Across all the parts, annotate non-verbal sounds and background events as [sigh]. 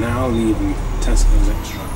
now leaving Tesco's Extra.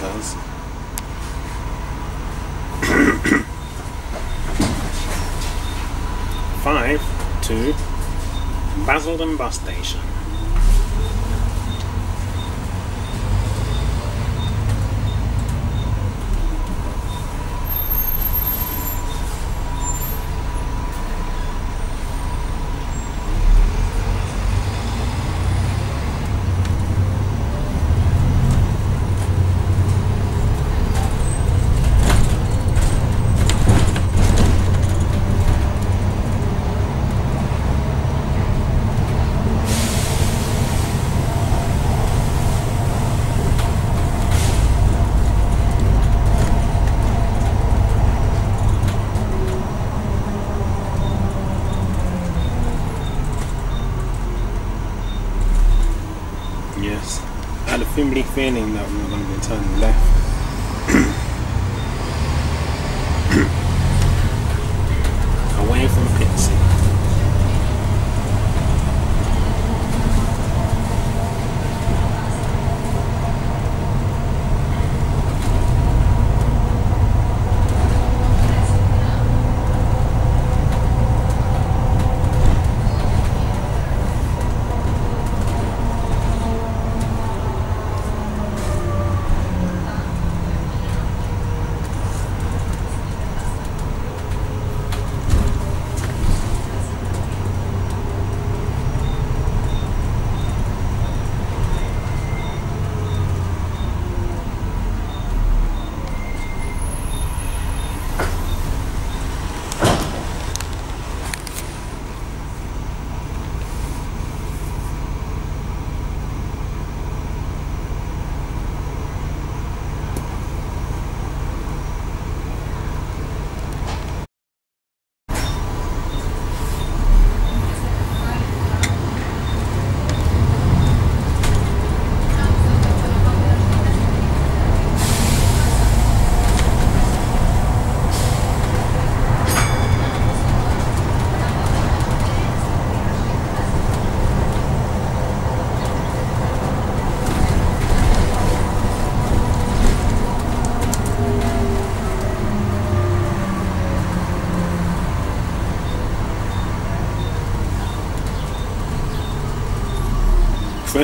Monitors. [coughs] Five to Basildon bus station. Yes. I had a fimbly feeling that we were going to be turning left. Away from Pitsea.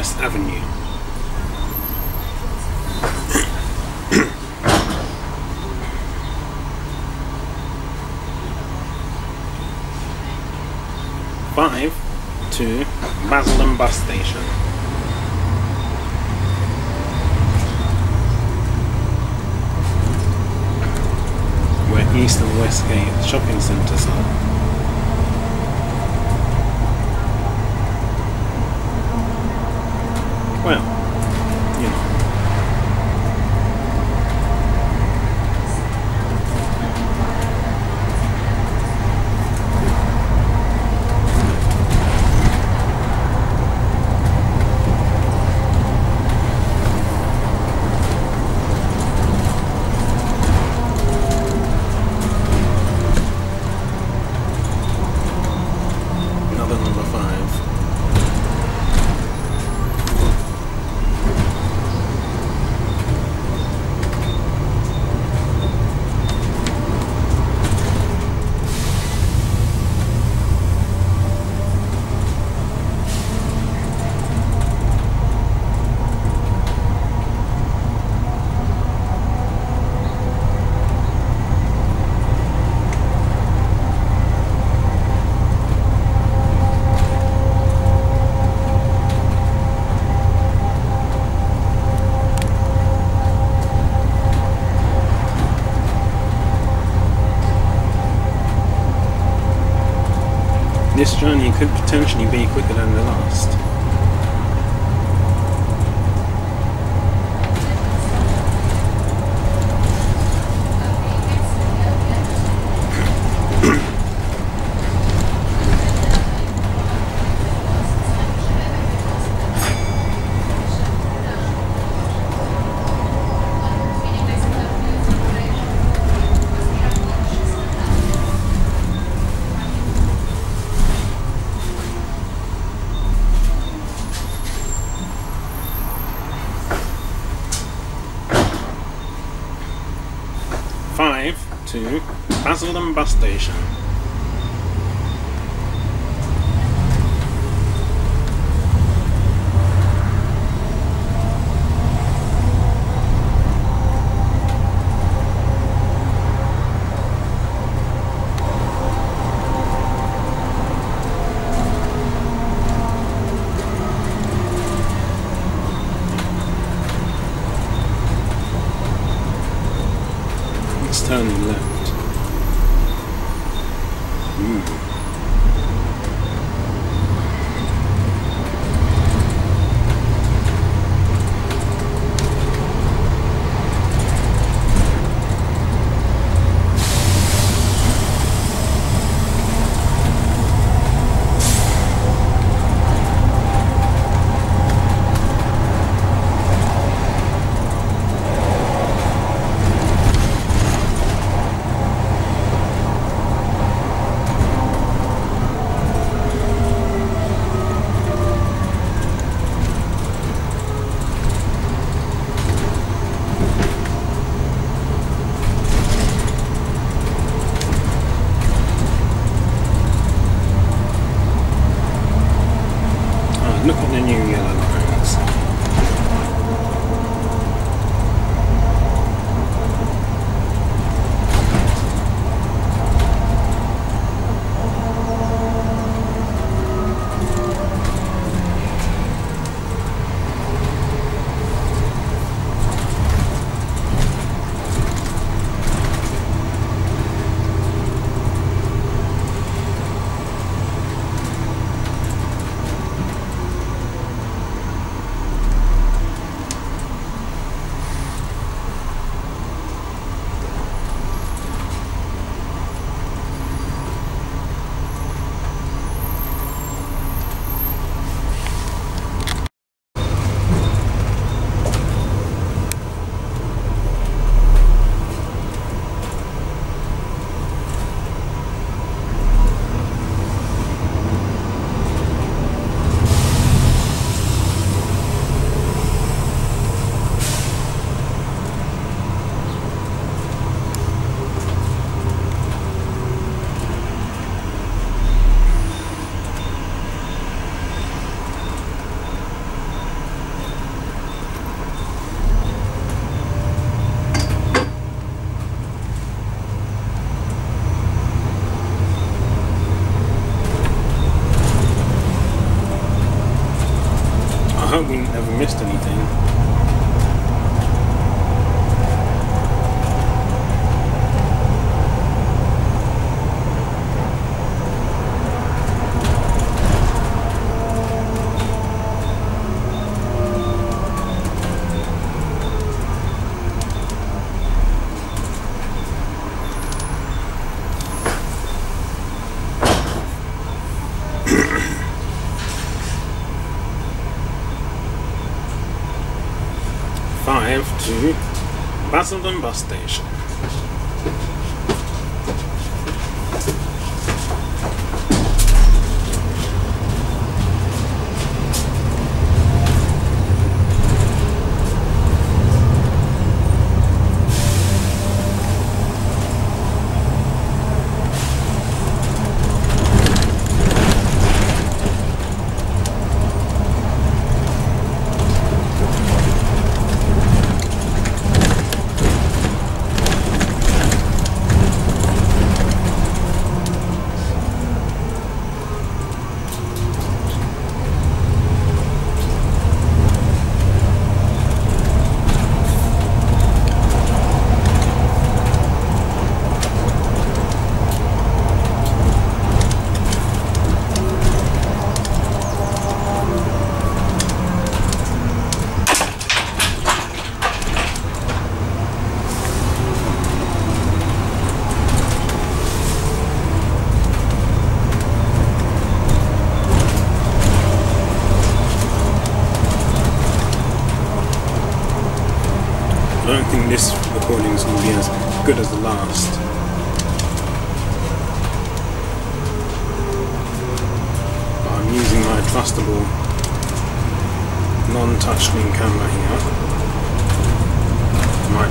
Northwest Avenue. Five to Basildon Bus Station. Where East and West Gate shopping centres are. Well, could potentially be quicker than the last. Five to Basildon Bus Station. It's turning left. Hmm. 5 to Basildon bus station.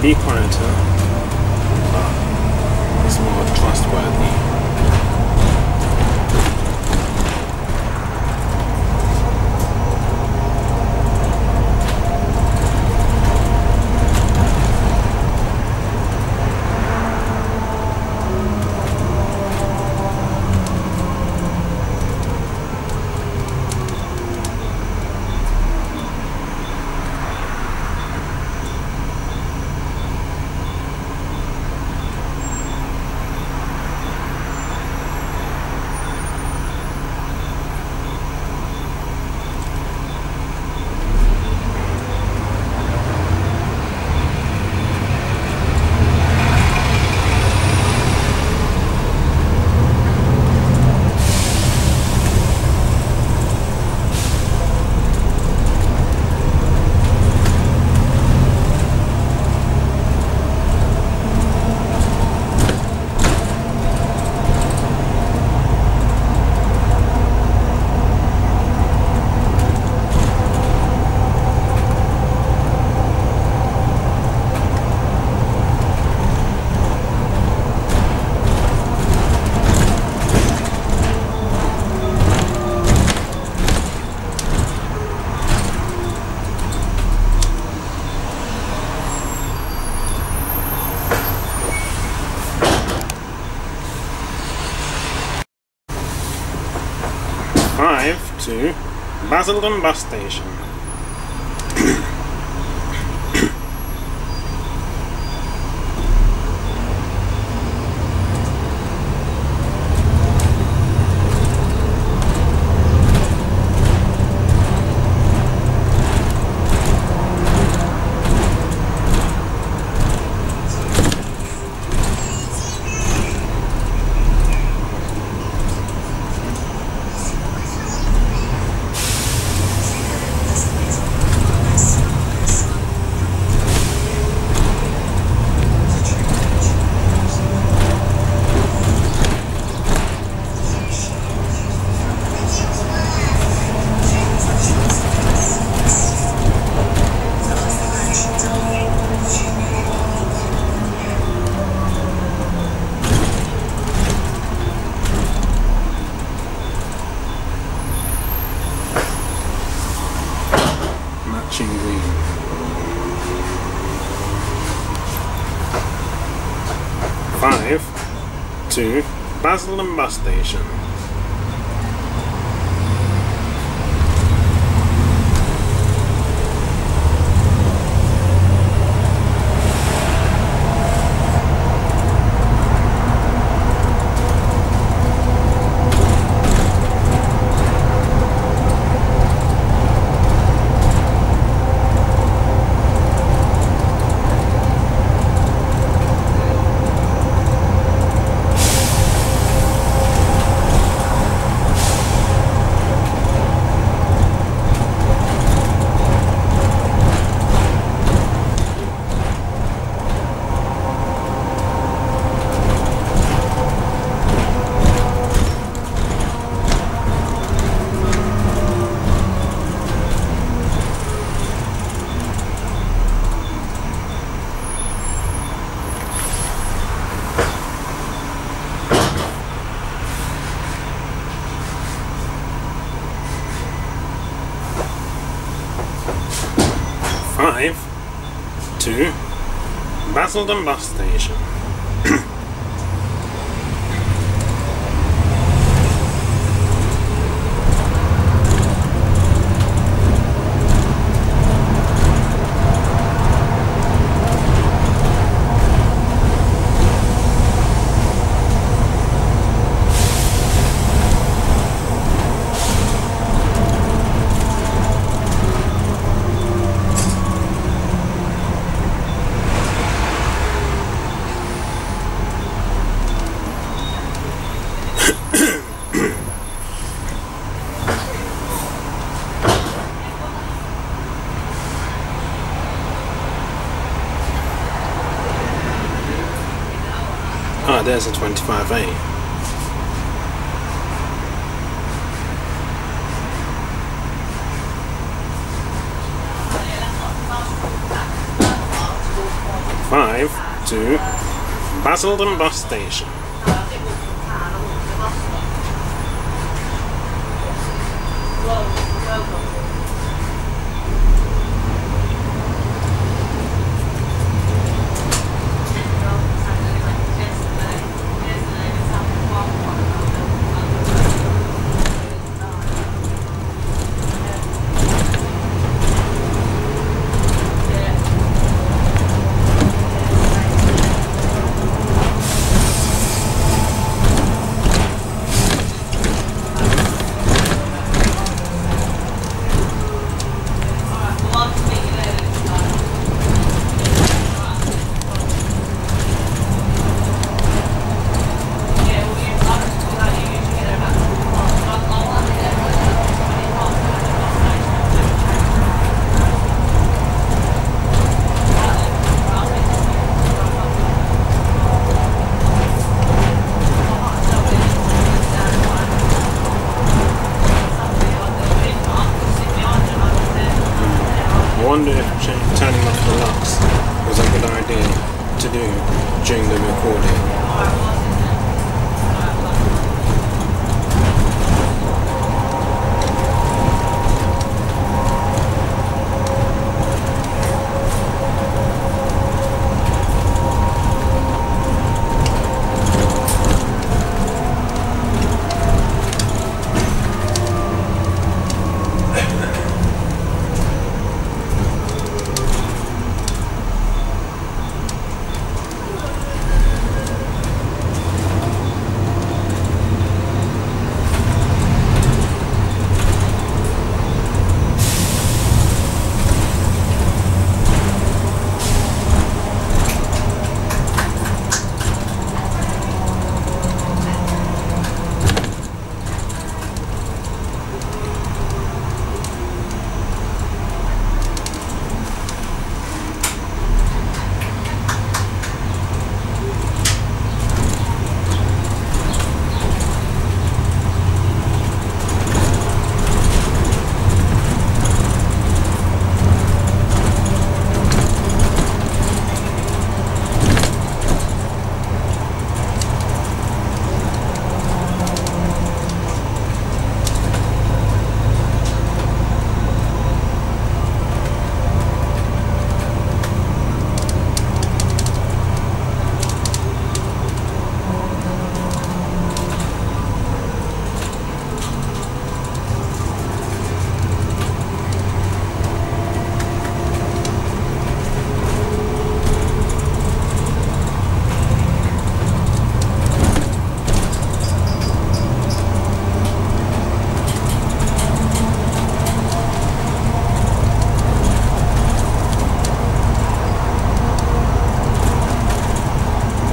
deeper into uh, it's more trustworthy. to Basildon bus station. the mustaches. Basildon bus station. There's a 25A. Five to Basildon bus station.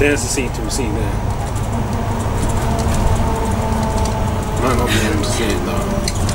There's the C2C there. Might not be able to see it though.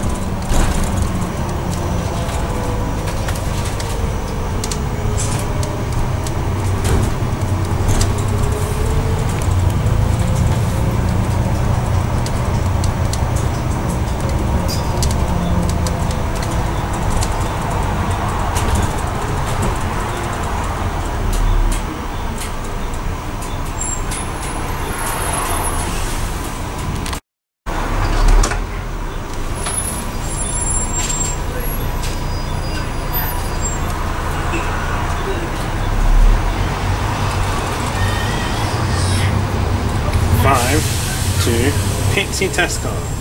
to Pixie car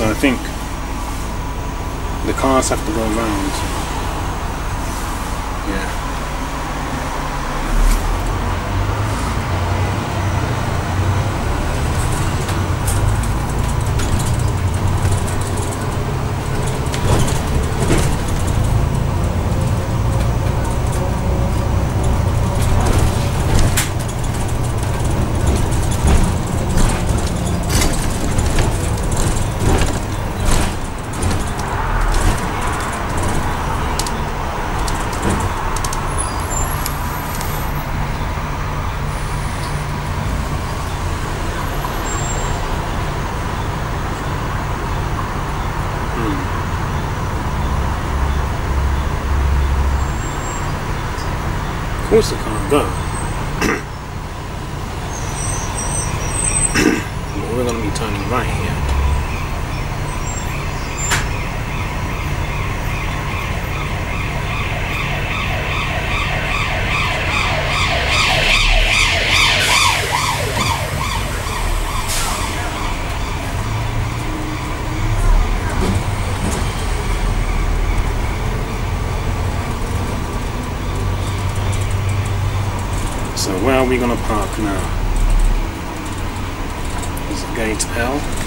so I think the cars have to go round. We're going to be turning right here. So where are we going to park now? Is it gate L?